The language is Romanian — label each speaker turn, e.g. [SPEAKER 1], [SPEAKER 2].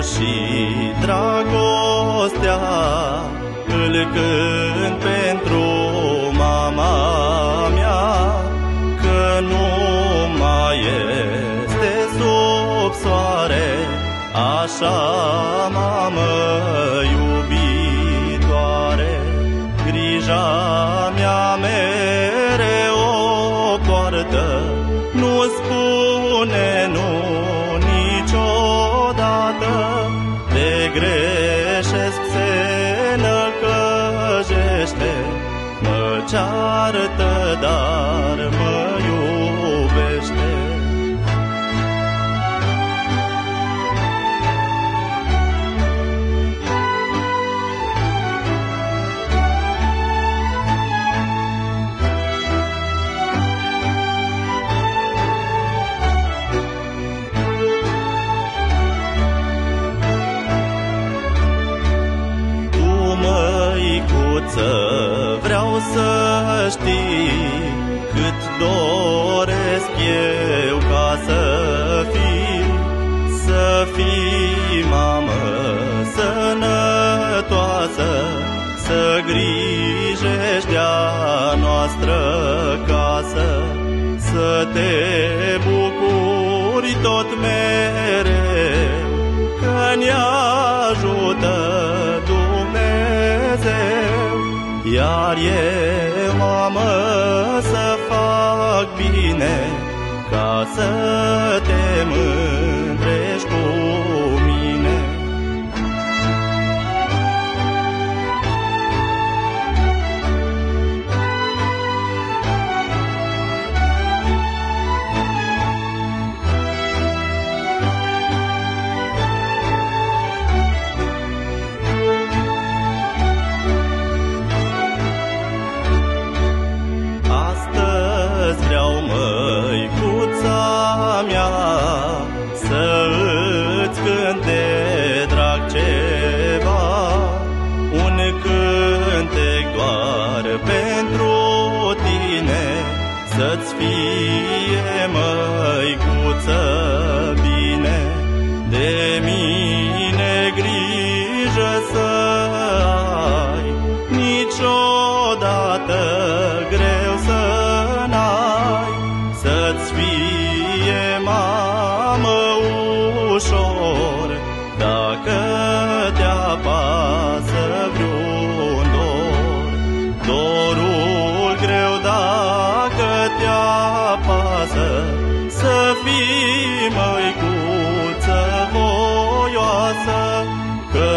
[SPEAKER 1] și dragostea îl cânt pentru mama mea, că nu mai este sub soare, așa mamă iubitoare, grija mea mereu o poartă, nu spune de greșesc se nălcăjește, mă ceartă, dar măicuță, vreau să știi Cât doresc eu ca să fii. Să fii mamă sănătoasă Să grijești a noastră casă Să te bucuri tot mereu Că ne ajută Dumnezeu Iar eu, mamă, să fac bine Ca să Astăzi vreau, măicuța mea, Să îți cânt de drag ceva, Un cântec doar pentru tine, Să-ți fie, măicuță, Dacă te apasă vreun dor. Dorul greu dacă te apasă, Să fii, măicuță voioasă, Că